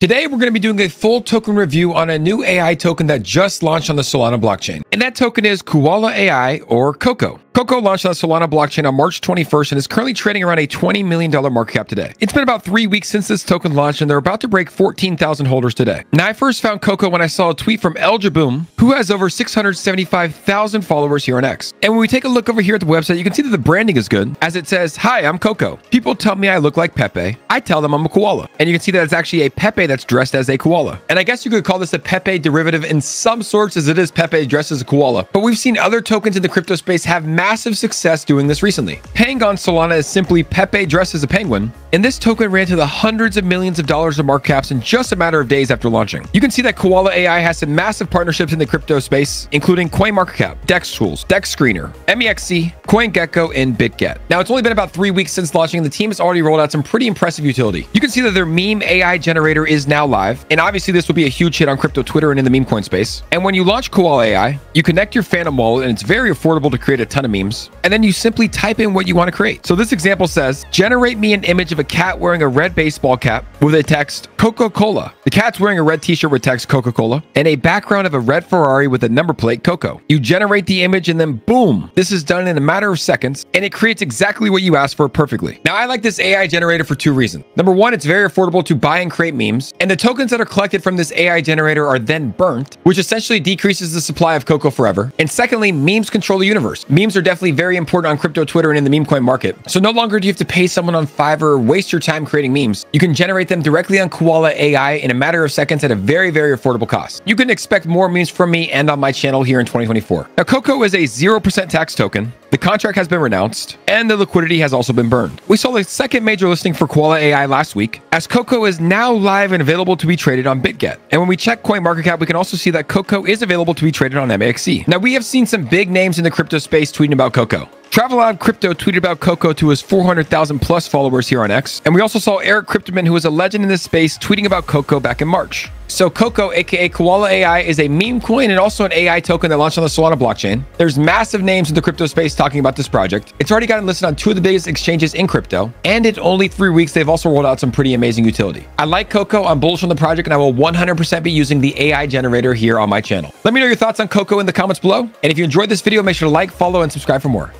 Today, we're going to be doing a full token review on a new AI token that just launched on the Solana blockchain. And that token is Koala AI or KOKO. KOKO launched on the Solana blockchain on March 21st and is currently trading around a $20 million market cap today. It's been about three weeks since this token launched and they're about to break 14,000 holders today. Now, I first found KOKO when I saw a tweet from Eljaboom, who has over 675,000 followers here on X. And when we take a look over here at the website, you can see that the branding is good as it says, Hi, I'm KOKO. People tell me I look like Pepe. I tell them I'm a koala. And you can see that it's actually a Pepe that's dressed as a koala. And I guess you could call this a Pepe derivative in some sorts as it is Pepe dressed as a koala. But we've seen other tokens in the crypto space have massive success doing this recently. Peng on Solana is simply Pepe dressed as a penguin, and this token ran to the hundreds of millions of dollars of market caps in just a matter of days after launching. You can see that Koala AI has some massive partnerships in the crypto space, including CoinMarketCap, DEX Tools, DEX Screener, MEXC, CoinGecko, and BitGet. Now, it's only been about three weeks since launching, and the team has already rolled out some pretty impressive utility. You can see that their meme AI generator is now live, and obviously this will be a huge hit on crypto Twitter and in the meme coin space. And when you launch Koala AI, you connect your Phantom wallet, and it's very affordable to create a ton of memes. And then you simply type in what you want to create. So this example says, generate me an image of a cat wearing a red baseball cap with a text Coca-Cola. The cat's wearing a red t-shirt with text Coca-Cola and a background of a red Ferrari with a number plate KOKO. You generate the image and then boom, this is done in a matter of seconds and it creates exactly what you asked for perfectly. Now I like this AI generator for two reasons. Number one, it's very affordable to buy and create memes and the tokens that are collected from this AI generator are then burnt, which essentially decreases the supply of KOKO forever. And secondly, memes control the universe. Memes are definitely very important on crypto Twitter and in the meme coin market. So no longer do you have to pay someone on Fiverr or waste your time creating memes. You can generate them directly on Koala AI in a matter of seconds at a very, very affordable cost. You can expect more memes from me and on my channel here in 2024. Now, KOKO is a 0% tax token. The contract has been renounced, and the liquidity has also been burned. We saw the second major listing for Koala AI last week, as KOKO is now live and available to be traded on BitGet. And when we check CoinMarketCap, we can also see that KOKO is available to be traded on MEXC. Now, we have seen some big names in the crypto space tweeting about KOKO. Travelon Crypto tweeted about KOKO to his 400,000 plus followers here on X. And we also saw Eric Cryptoman, who is a legend in this space, tweeting about KOKO back in March. So KOKO, aka Koala AI, is a meme coin and also an AI token that launched on the Solana blockchain. There's massive names in the crypto space talking about this project. It's already gotten listed on two of the biggest exchanges in crypto. And in only three weeks, they've also rolled out some pretty amazing utility. I like KOKO, I'm bullish on the project, and I will 100% be using the AI generator here on my channel. Let me know your thoughts on KOKO in the comments below. And if you enjoyed this video, make sure to like, follow, and subscribe for more.